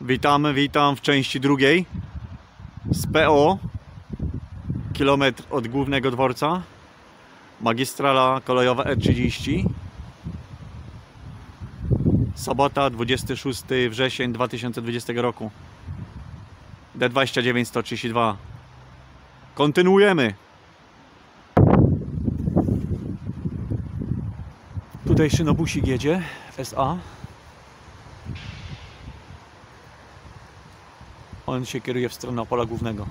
Witamy, witam w części drugiej z PO kilometr od głównego dworca magistrala kolejowa E30 sobota 26 wrzesień 2020 roku. D29 132 kontynuujemy. Tutaj szynobusik jedzie SA On się kieruje w stronę pola głównego.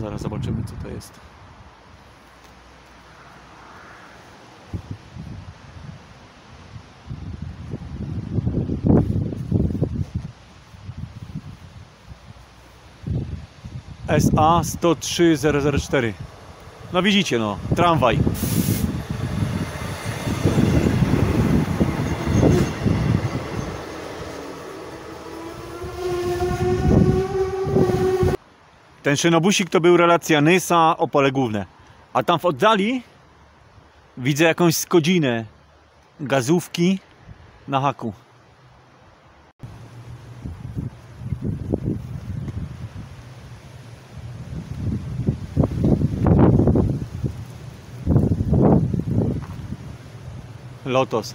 Zaraz zobaczymy co to jest. SA 103004 No widzicie no, tramwaj Ten szynobusik to był relacja Nysa, Opole Główne. A tam w oddali widzę jakąś skodzinę gazówki na haku. Lotos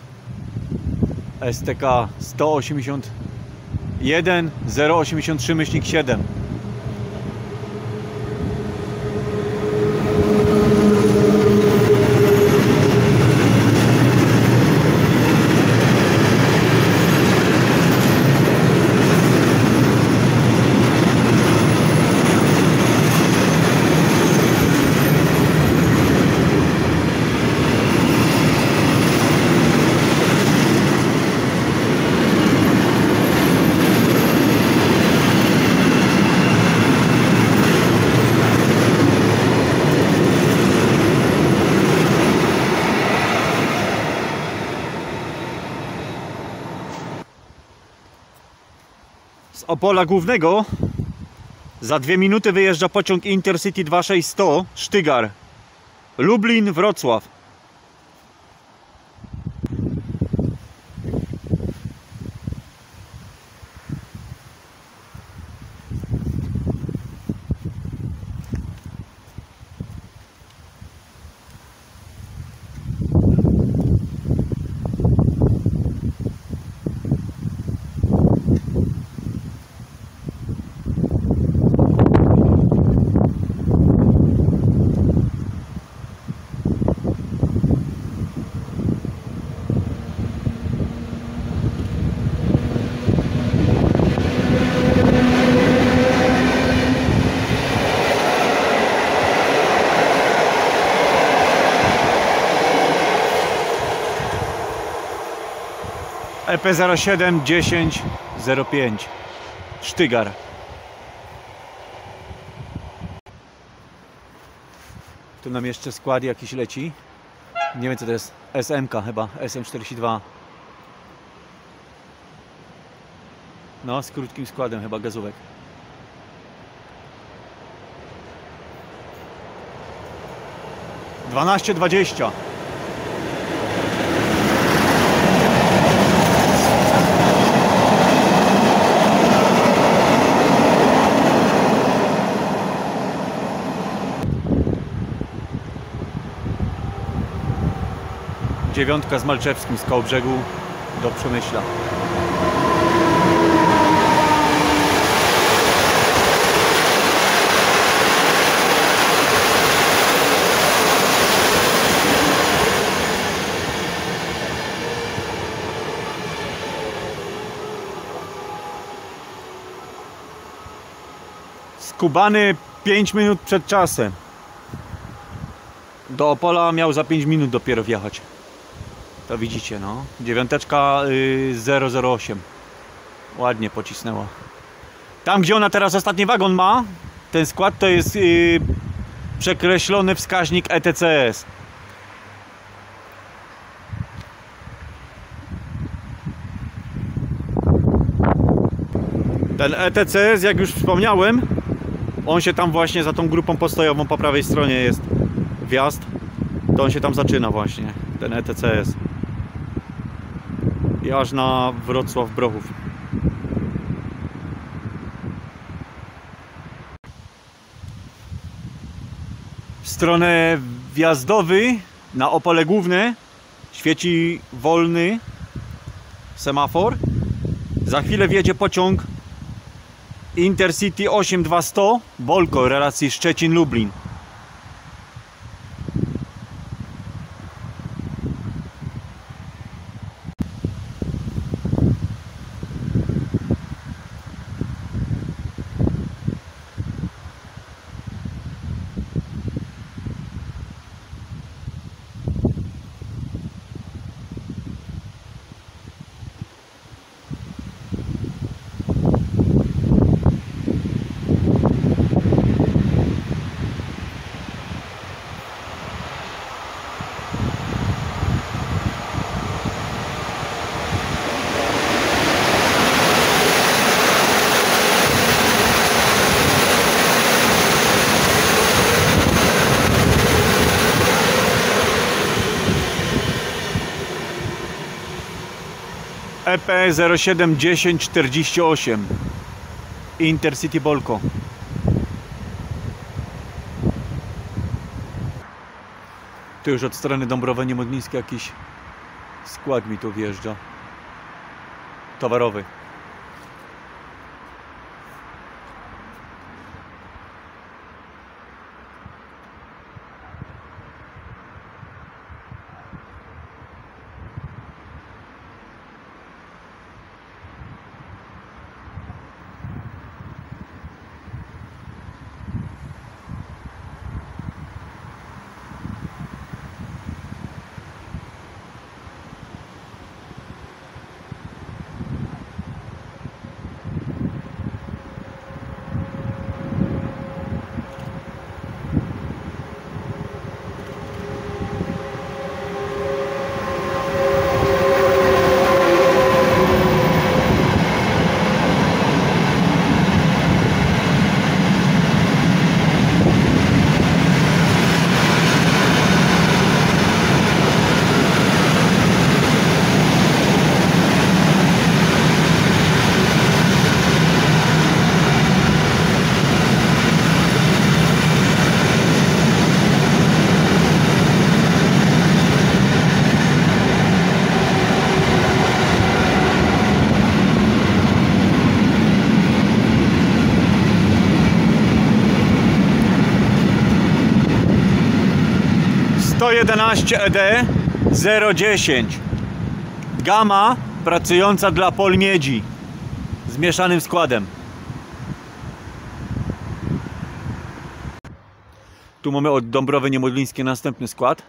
STK 181 083 myślnik 7 z Opola Głównego. Za dwie minuty wyjeżdża pociąg Intercity 2600 Sztygar. Lublin Wrocław EP07 1005 Sztygar. Tu nam jeszcze skład jakiś leci. Nie wiem co to jest. SMK chyba SM42 No z krótkim składem chyba gazówek. Dwanaście dwadzieścia dziewiątka z Malczewskim z Kołbrzegu do Przemyśla. Skubany 5 minut przed czasem. Do Opola miał za 5 minut dopiero wjechać. To widzicie, no. Dziewiąteczka y, 008. Ładnie pocisnęła. Tam, gdzie ona teraz ostatni wagon ma, ten skład to jest y, przekreślony wskaźnik ETCS. Ten ETCS, jak już wspomniałem, on się tam właśnie za tą grupą postojową po prawej stronie jest wjazd. To on się tam zaczyna właśnie, ten ETCS. Aż na Wrocław Brochów. W stronę wjazdowy na opole główne świeci wolny semafor. Za chwilę wjedzie pociąg Intercity 8200 Bolko relacji Szczecin-Lublin. EP 071048 Intercity Bolko. Tu już od strony Dąbrowa Niemodlińskiej jakiś skład mi tu wjeżdża. Towarowy Sto jedenaście ED 010 Gama pracująca dla pol miedzi z mieszanym składem. Tu mamy od Dąbrowy Niemodlińskiej następny skład.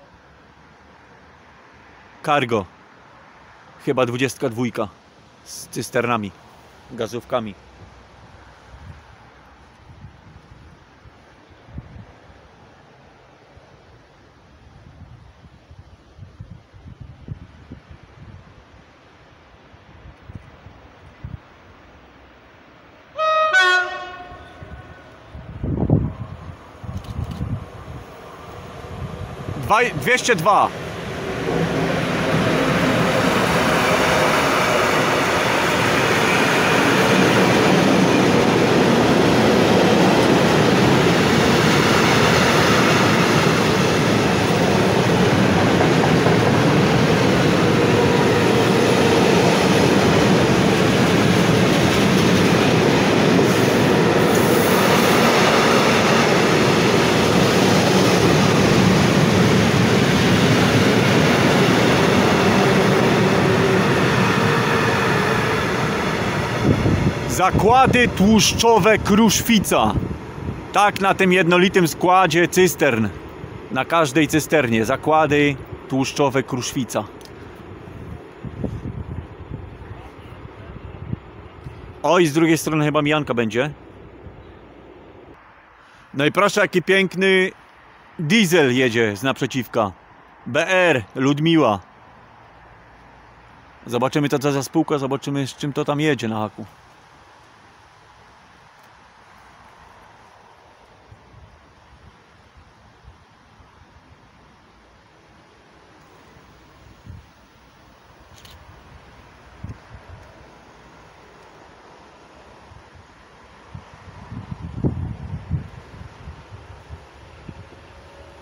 Cargo. Chyba 22 z cysternami gazówkami Dwa- 202 Zakłady tłuszczowe Kruszwica. Tak na tym jednolitym składzie cystern. Na każdej cysternie zakłady tłuszczowe Kruszwica. Oj, z drugiej strony chyba mijanka będzie. No i proszę, jaki piękny diesel jedzie z naprzeciwka. BR Ludmiła. Zobaczymy to co za spółka, zobaczymy z czym to tam jedzie na haku.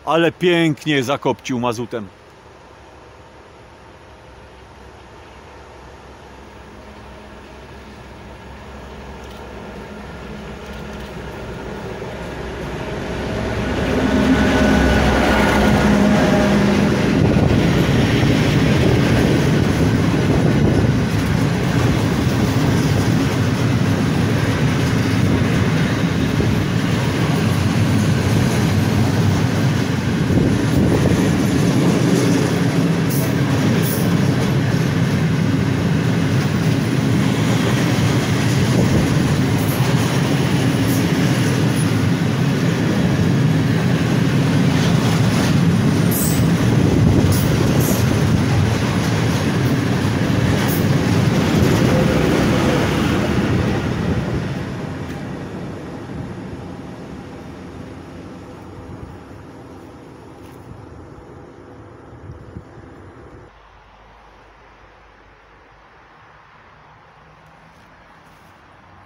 Ale pięknie zakopcił mazutem.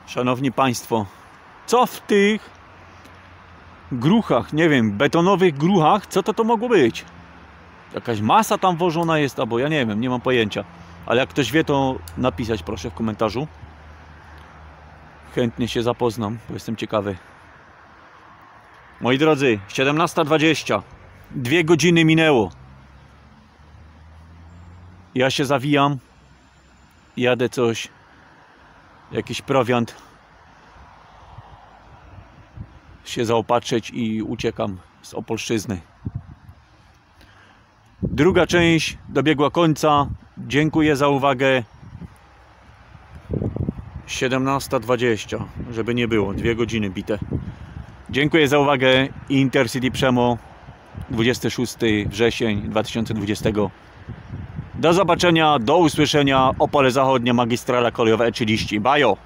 Szanowni Państwo, co w tych gruchach, nie wiem, betonowych gruchach, co to to mogło być? Jakaś masa tam włożona jest, albo ja nie wiem, nie mam pojęcia. Ale jak ktoś wie, to napisać proszę w komentarzu. Chętnie się zapoznam, bo jestem ciekawy. Moi drodzy, 17.20. Dwie godziny minęło. Ja się zawijam. Jadę coś jakiś prowiant się zaopatrzyć i uciekam z Opolszczyzny. Druga część dobiegła końca. Dziękuję za uwagę. 17.20, żeby nie było, dwie godziny bite. Dziękuję za uwagę. Intercity Przemo 26 wrzesień 2020. Do zobaczenia, do usłyszenia. Opole Zachodnie, magistrala kolejowa E30. Bajo!